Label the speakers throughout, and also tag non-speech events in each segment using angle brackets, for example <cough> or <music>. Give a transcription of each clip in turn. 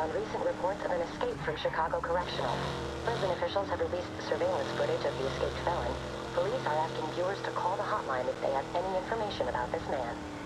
Speaker 1: on recent reports of an escape from Chicago Correctional. Prison officials have released surveillance footage of the escaped felon. Police are asking viewers to call the hotline if they have any information about this man.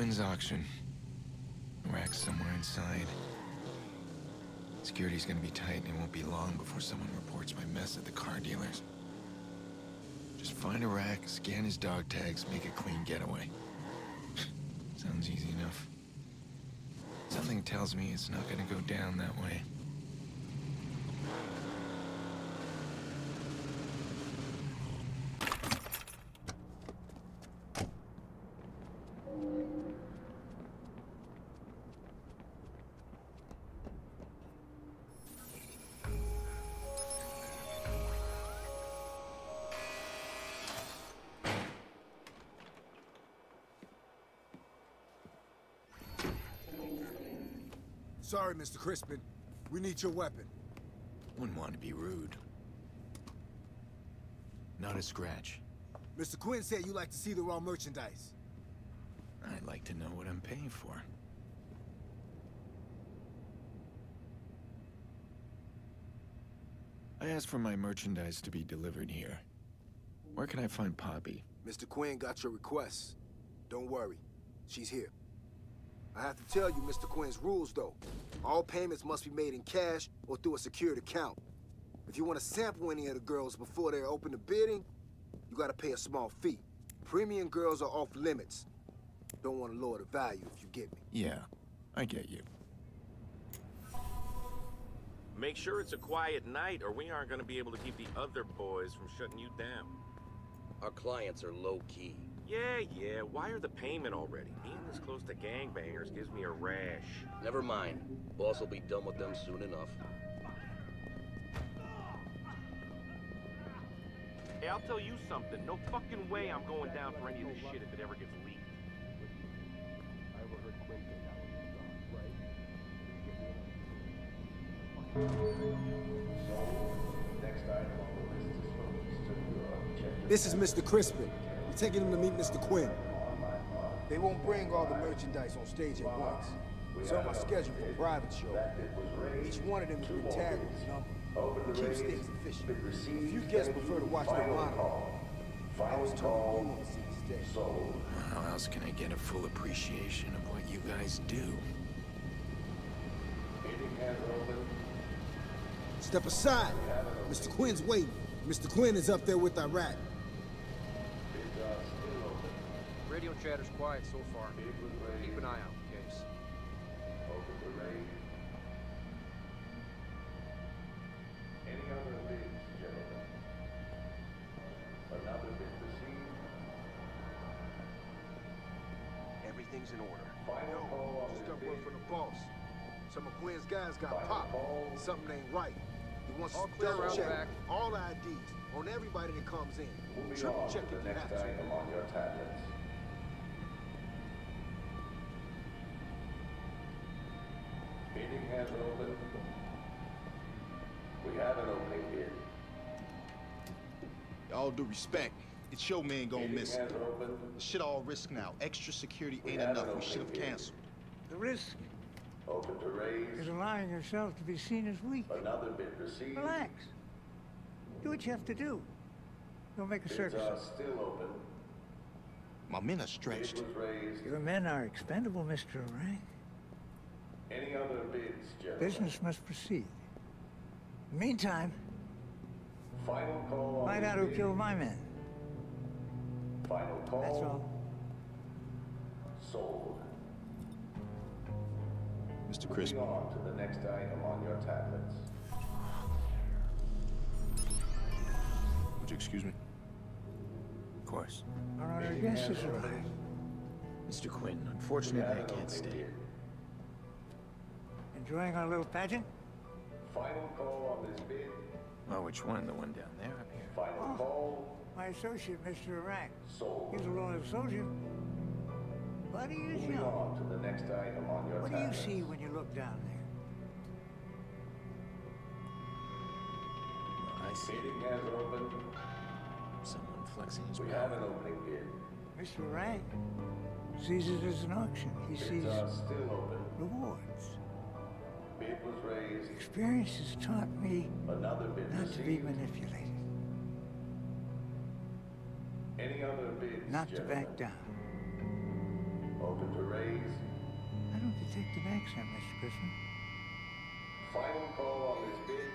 Speaker 2: Quinn's auction. Iraq somewhere inside. Security's gonna be tight and it won't be long before someone reports my mess at the car dealers. Just find Iraq, scan his dog tags, make a clean getaway. <laughs> Sounds easy enough. Something tells me it's not gonna go down that way.
Speaker 3: Sorry, Mr. Crispin. We need your weapon.
Speaker 2: Wouldn't want to be rude. Not a scratch.
Speaker 3: Mr. Quinn said you like to see the raw merchandise.
Speaker 2: I'd like to know what I'm paying for. I asked for my merchandise to be delivered here. Where can I find Poppy?
Speaker 3: Mr. Quinn got your request. Don't worry. She's here. I have to tell you Mr. Quinn's rules, though. All payments must be made in cash or through a secured account. If you want to sample any of the girls before they're open to bidding, you gotta pay a small fee. Premium girls are off limits. Don't want to lower the value if you get me.
Speaker 2: Yeah, I get you.
Speaker 4: Make sure it's a quiet night or we aren't gonna be able to keep the other boys from shutting you down.
Speaker 5: Our clients are low-key.
Speaker 4: Yeah, yeah, Why are the payment already. Being this close to gangbangers gives me a rash.
Speaker 5: Never mind. Boss will be done with them soon enough.
Speaker 4: Hey, I'll tell you something. No fucking way I'm going down for any of this shit if it ever gets leaked.
Speaker 3: This is Mr. Crispin. We're taking him to meet Mr. Quinn. They won't bring all the merchandise on stage at once. It's on my schedule for a private show. Each one of them has been tagged with a number. It keeps things efficient. If you guests prefer to watch the monitor. I was told you want to see the stage.
Speaker 2: How else can I get a full appreciation of what you guys do?
Speaker 3: Step aside. Mr. Quinn's waiting. Mr. Quinn is up there with Iraq.
Speaker 6: Chatter's quiet so far. Keep an eye out in case. Over parade. Any other things, general? Another bit proceed. Everything's in order.
Speaker 3: Yo, just got word from the boss. Some of Quinn's guys got popped. Something ain't right. He wants
Speaker 6: All
Speaker 3: to
Speaker 6: clear
Speaker 3: double
Speaker 6: around
Speaker 3: check
Speaker 6: back.
Speaker 3: all IDs on everybody that comes in. Triple check if you have to.
Speaker 7: Meeting has opened. We have an opening bid.
Speaker 8: All due respect, it's your man gonna
Speaker 7: Meeting
Speaker 8: miss it.
Speaker 7: opened.
Speaker 8: Shit all risk now. Extra security ain't enough. We should have canceled.
Speaker 9: The risk
Speaker 7: Open to raise.
Speaker 9: is allowing yourself to be seen as weak.
Speaker 7: Another bid received.
Speaker 9: Relax. Do what you have to do. Don't make a
Speaker 7: Bids
Speaker 9: circus.
Speaker 7: are still open.
Speaker 8: My men are stretched.
Speaker 9: Your men are expendable, Mr. Rank.
Speaker 7: Any other bids, gentlemen?
Speaker 9: Business must proceed. Meantime,
Speaker 7: Final call
Speaker 9: find out who
Speaker 7: bid.
Speaker 9: killed my men.
Speaker 7: Final call.
Speaker 9: That's all.
Speaker 7: Sold.
Speaker 8: Mr.
Speaker 7: Moving
Speaker 8: Crispin,
Speaker 7: on to the next item on your tablets.
Speaker 8: would you excuse me?
Speaker 2: Of course.
Speaker 9: Our honored guest has arrived.
Speaker 2: Mr. Quinn, unfortunately I can't
Speaker 7: opening
Speaker 2: stay.
Speaker 7: Bid.
Speaker 9: Enjoying our little pageant?
Speaker 7: Final call on this bid.
Speaker 2: Oh, which one? The one down there up here?
Speaker 7: Final
Speaker 9: Oh.
Speaker 7: call.
Speaker 9: My associate, Mr. Rank.
Speaker 7: Sold.
Speaker 9: He's a loyal soldier. But he is
Speaker 7: Moving
Speaker 9: young.
Speaker 7: on to the next item on your
Speaker 9: What do you see when you look down there?
Speaker 2: Well, I see
Speaker 7: Meeting has opened.
Speaker 2: someone flexing his
Speaker 7: We
Speaker 2: power.
Speaker 7: have an opening bid.
Speaker 9: Mr. Rank sees it as an auction. He sees
Speaker 7: Bids are still open.
Speaker 9: rewards.
Speaker 7: Bid was raised.
Speaker 9: Experience has taught me
Speaker 7: Another bid
Speaker 9: not to be manipulated,
Speaker 7: Any other bids,
Speaker 9: not to back down.
Speaker 7: Open to raise.
Speaker 9: I don't detect an accent, Mr. Crispin.
Speaker 7: Final call on this bid.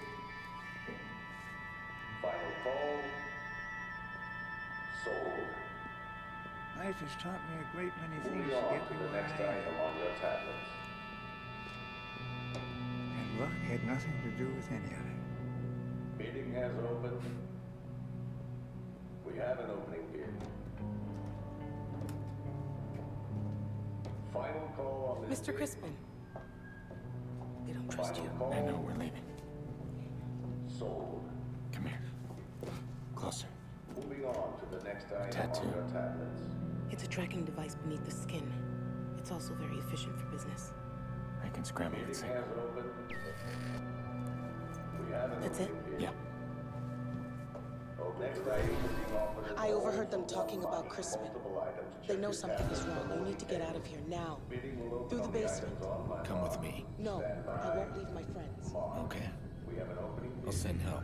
Speaker 7: Final call. Sold.
Speaker 9: Life has taught me a great many things to get me
Speaker 7: the
Speaker 9: where
Speaker 7: next
Speaker 9: I am.
Speaker 7: item on your tablets.
Speaker 9: And luck had nothing to do with any of it.
Speaker 7: Bidding has opened. We have an opening bid. Final call on this
Speaker 10: Mr. Crispin. They don't trust you.
Speaker 7: Call.
Speaker 2: I know, we're leaving.
Speaker 7: Sold.
Speaker 2: Come here. Closer.
Speaker 7: Moving on to the next item
Speaker 2: Tattoo.
Speaker 7: on your tablets.
Speaker 10: It's a tracking device beneath the skin. It's also very efficient for business.
Speaker 2: I can scramble
Speaker 7: Bidding
Speaker 2: it.
Speaker 7: has opened. We have an
Speaker 10: That's it?
Speaker 2: Yeah.
Speaker 7: Next item is being offered as
Speaker 10: I overheard them talking about Crispin. They know something is wrong. You need to get out of here now.
Speaker 7: Bidding will open
Speaker 10: Through the basement.
Speaker 7: items on my
Speaker 2: Come with me.
Speaker 10: No, I won't leave my friends.
Speaker 2: Okay.
Speaker 7: We have an opening
Speaker 2: I'll send help.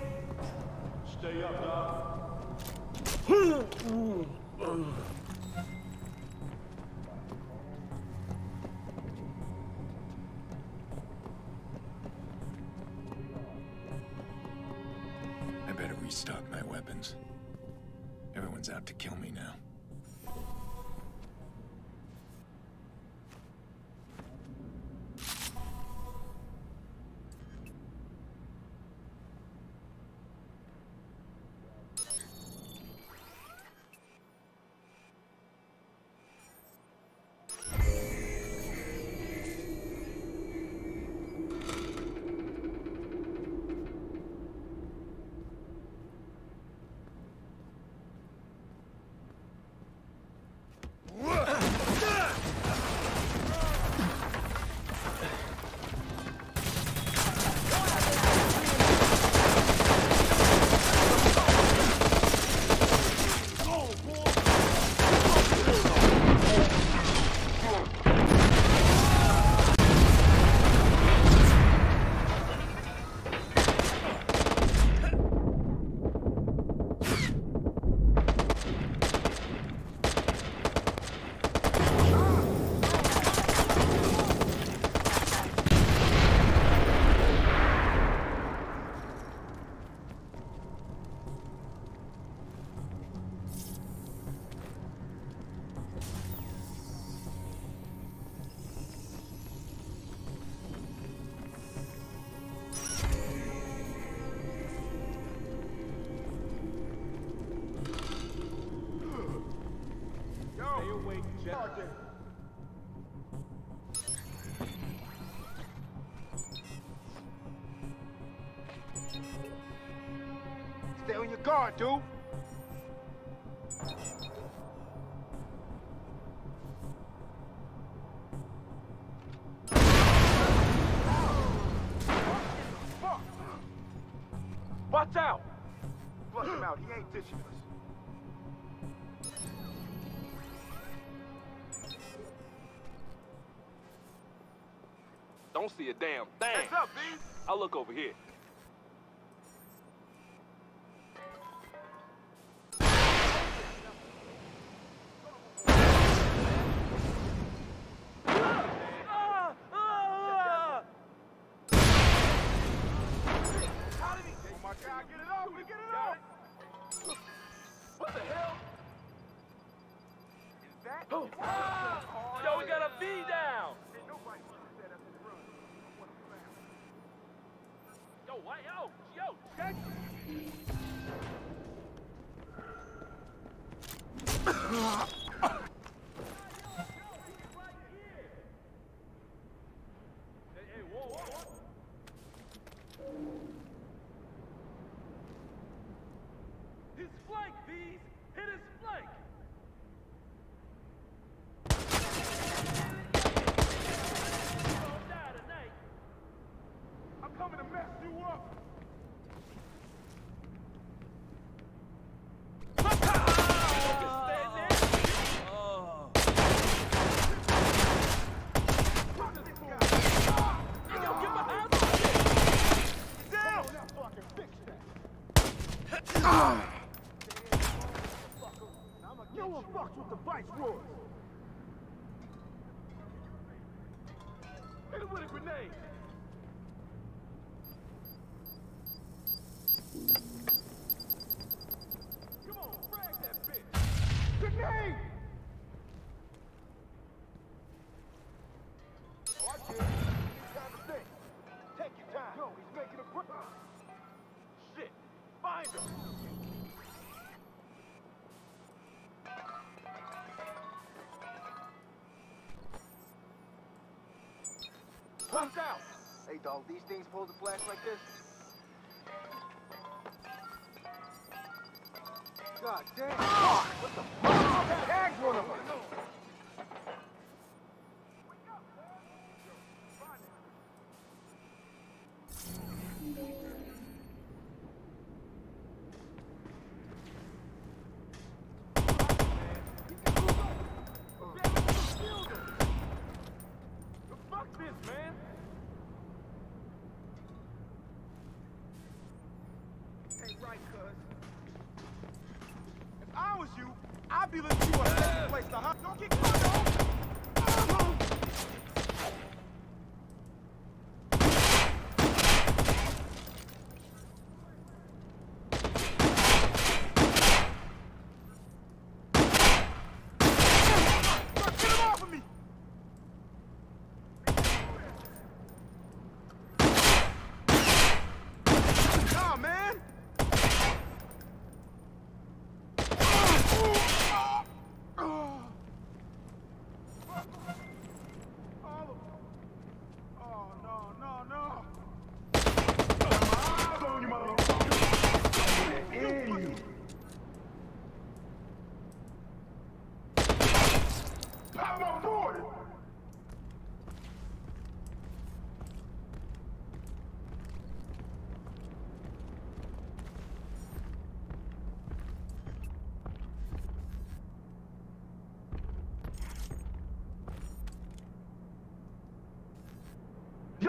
Speaker 2: restock my weapons. Everyone's out to kill me now.
Speaker 3: guard, dude.
Speaker 11: Watch out!
Speaker 3: Flush him out, he ain't ditching us.
Speaker 11: Don't see a damn thing.
Speaker 3: What's up, B?
Speaker 11: I'll look over here. Catch! Hey!
Speaker 3: Out! Hey, dog, these things pull the flash like this? God damn! Ah! What the fuck? Tagged one of us!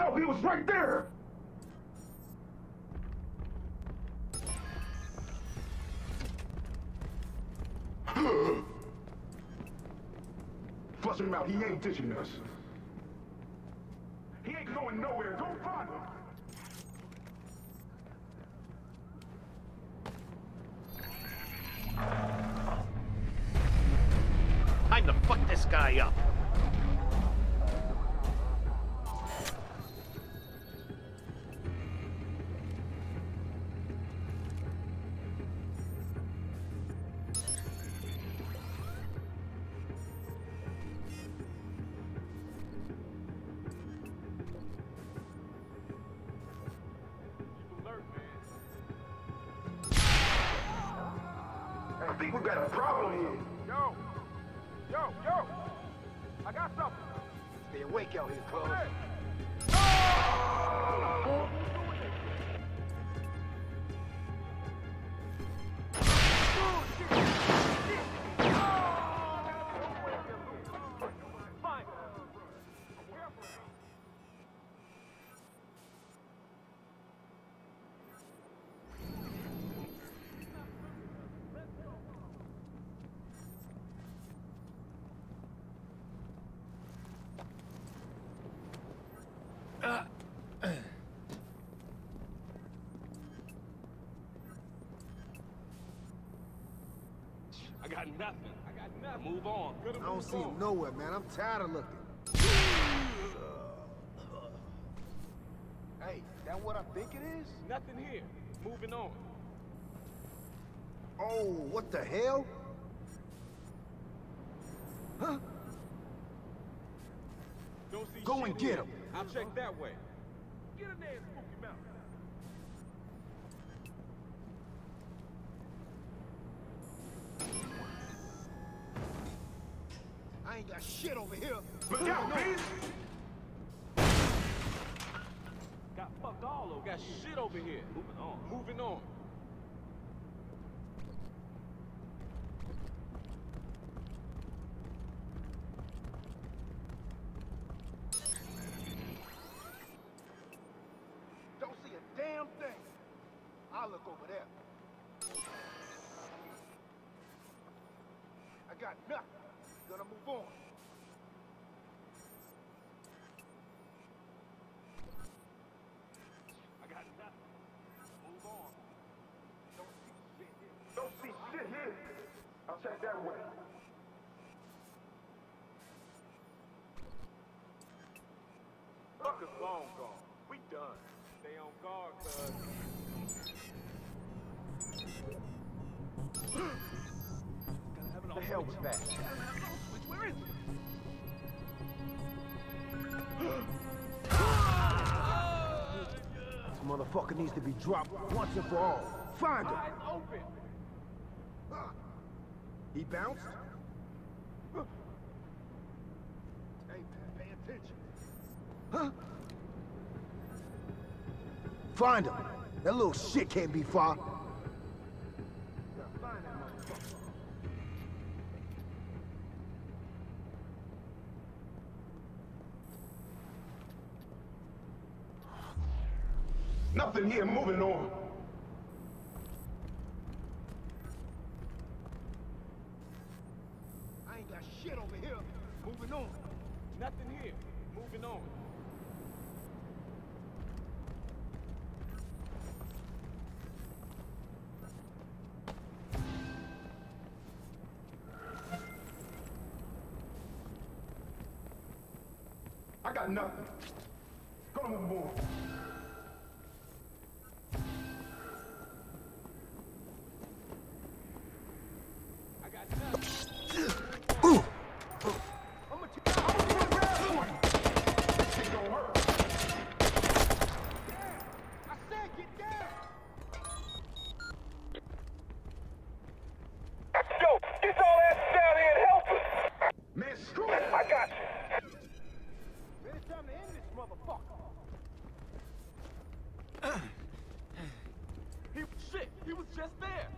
Speaker 12: Yo, he was right there! Flush him out. He ain't ditching us. He ain't going nowhere. Go find him.
Speaker 4: Time to fuck this guy up.
Speaker 12: I think we got a problem here.
Speaker 11: Yo! Yo, yo! I got something.
Speaker 3: Stay awake out here, cuz.
Speaker 11: Hey. Oh!
Speaker 4: I got nothing. I got nothing. Move on.
Speaker 3: I don't see him nowhere, man. I'm tired of looking. Hey, that what I think it is?
Speaker 4: Nothing here. Moving on.
Speaker 3: Oh, what the hell? Huh?
Speaker 4: Don't see
Speaker 3: Go and get him.
Speaker 4: I'll check that way.
Speaker 11: Get in there and spook
Speaker 3: ain't got shit over here.
Speaker 12: Look out, man!
Speaker 4: Got fuck all over. Got shit over here. Moving on. Moving on.
Speaker 3: Don't see a damn thing. I'll look over there. I got nothing. Gonna move on.
Speaker 4: I got nothing. Move on.
Speaker 12: Don't see shit here. Don't see shit here. I'll check that way.
Speaker 11: Fuck is long gone. We done. Stay on guard, cuz.
Speaker 3: The hell was that? Motherfucker needs to be dropped once and for all. Find him.
Speaker 11: Eyes open.
Speaker 3: He bounced? Hey, pay attention. Huh? Find him. That little shit can't be far.
Speaker 12: Here. Moving on.
Speaker 3: I ain't got shit over here. Moving on.
Speaker 4: Nothing here. Moving on.
Speaker 12: I got nothing. Gonna move on. I'm in this motherfucker. he shit. He was just there.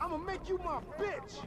Speaker 11: I'ma make you my bitch.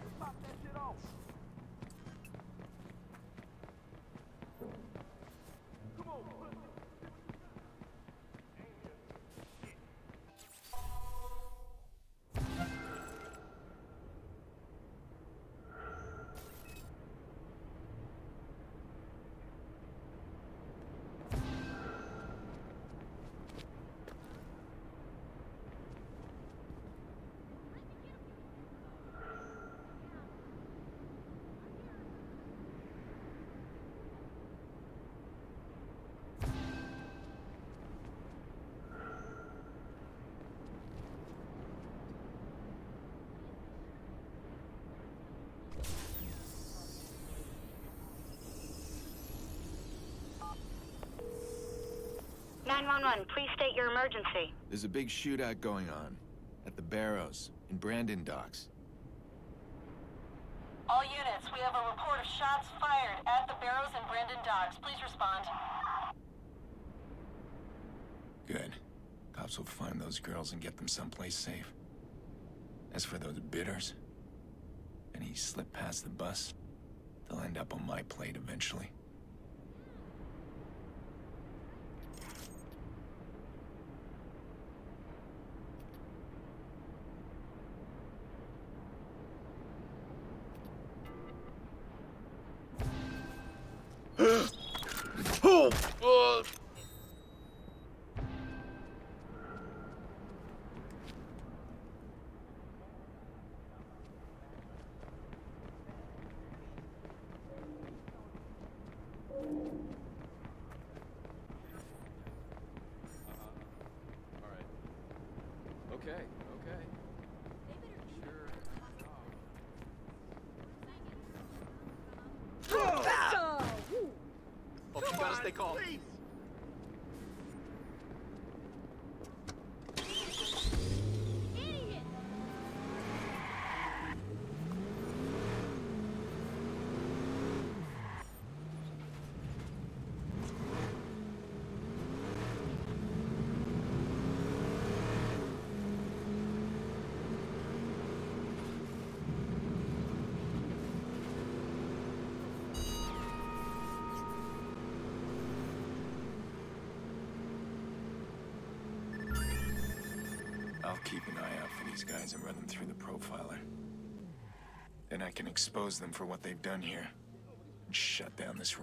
Speaker 13: Nine one one. Please state your emergency.
Speaker 2: There's a big shootout going on at the Barrows in Brandon Docks.
Speaker 14: All units, we have a report of shots fired at the Barrows and Brandon Docks. Please respond.
Speaker 2: Good. Cops will find those girls and get them someplace safe. As for those bidders, any slip past the bus, they'll end up on my plate eventually.
Speaker 5: Oh
Speaker 6: Okay, okay.
Speaker 15: Oh, you gotta stay calm.
Speaker 2: Keep an eye out for these guys and run them through the profiler. Then I can expose them for what they've done here and shut down this